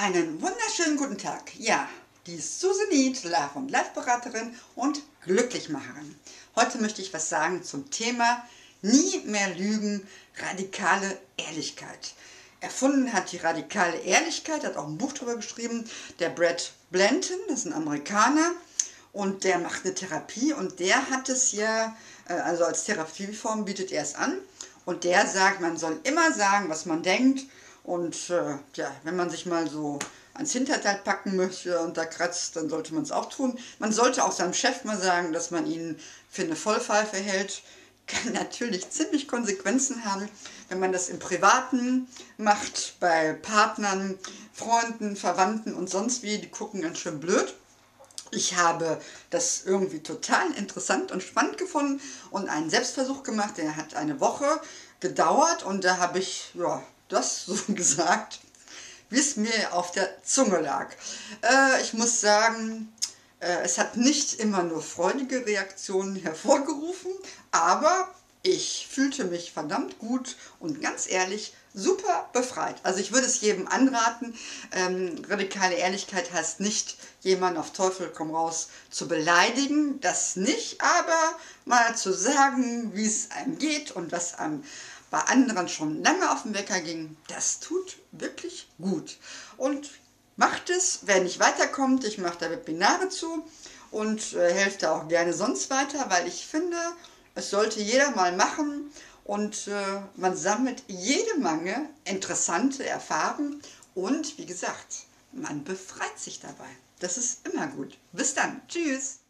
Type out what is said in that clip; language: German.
Einen wunderschönen guten Tag. Ja, die Susan Need, Love- und Life-Beraterin und Glücklichmacherin. Heute möchte ich was sagen zum Thema Nie mehr Lügen, radikale Ehrlichkeit. Erfunden hat die radikale Ehrlichkeit, hat auch ein Buch darüber geschrieben, der Brad Blanton, das ist ein Amerikaner und der macht eine Therapie und der hat es ja, äh, also als Therapieform bietet er es an und der sagt, man soll immer sagen, was man denkt und äh, ja, wenn man sich mal so ans Hinterteil packen möchte und da kratzt, dann sollte man es auch tun. Man sollte auch seinem Chef mal sagen, dass man ihn für eine Vollpfeife hält. Kann natürlich ziemlich Konsequenzen haben, wenn man das im Privaten macht, bei Partnern, Freunden, Verwandten und sonst wie. Die gucken ganz schön blöd. Ich habe das irgendwie total interessant und spannend gefunden und einen Selbstversuch gemacht. Der hat eine Woche gedauert und da habe ich ja, das so gesagt, wie es mir auf der Zunge lag. Äh, ich muss sagen, äh, es hat nicht immer nur freudige Reaktionen hervorgerufen, aber ich fühlte mich verdammt gut und ganz ehrlich super befreit. Also ich würde es jedem anraten. Ähm, radikale Ehrlichkeit heißt nicht, jemanden auf Teufel komm raus zu beleidigen, das nicht, aber mal zu sagen, wie es einem geht und was einem bei anderen schon lange auf den Wecker ging, das tut wirklich gut. Und macht es, wer nicht weiterkommt, ich mache da Webinare zu und äh, helfe da auch gerne sonst weiter, weil ich finde, es sollte jeder mal machen und äh, man sammelt jede Menge interessante Erfahrungen und wie gesagt, man befreit sich dabei. Das ist immer gut. Bis dann. Tschüss.